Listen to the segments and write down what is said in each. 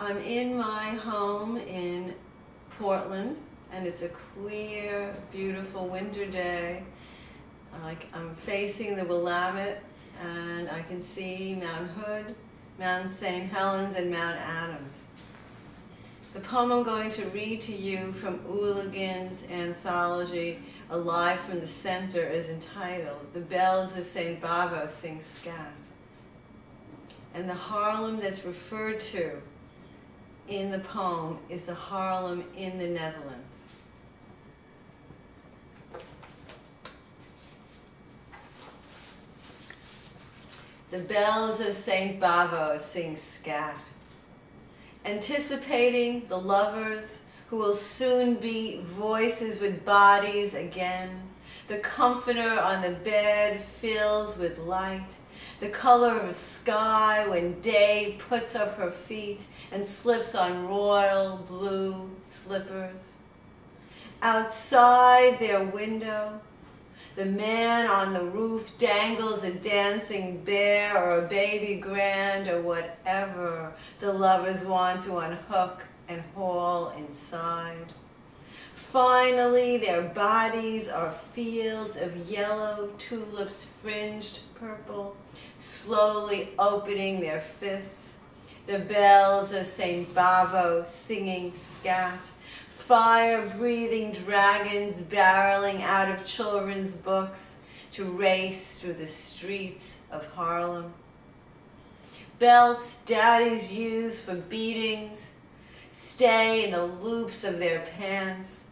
I'm in my home in Portland, and it's a clear, beautiful winter day. I'm facing the Willamette, and I can see Mount Hood, Mount St. Helens, and Mount Adams. The poem I'm going to read to you from Ooligan's anthology, Alive from the Center, is entitled The Bells of St. Bavo Sing Scat. And the Haarlem that's referred to in the poem is the Haarlem in the Netherlands. The bells of St. Bavo sing scat, anticipating the lovers who will soon be voices with bodies again. The comforter on the bed fills with light, the color of sky when day puts up her feet and slips on royal blue slippers. Outside their window, the man on the roof dangles a dancing bear or a baby grand or whatever the lovers want to unhook and haul inside. Finally, their bodies are fields of yellow tulips fringed purple, slowly opening their fists, the bells of St. Bavo singing scat, fire-breathing dragons barreling out of children's books to race through the streets of Haarlem. Belts daddies use for beatings stay in the loops of their pants.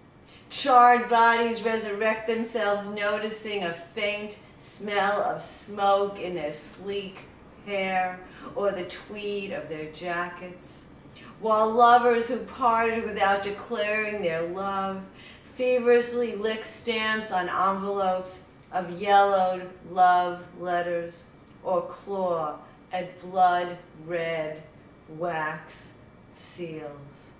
Charred bodies resurrect themselves, noticing a faint smell of smoke in their sleek hair or the tweed of their jackets. While lovers who parted without declaring their love feverishly lick stamps on envelopes of yellowed love letters or claw at blood red wax seals.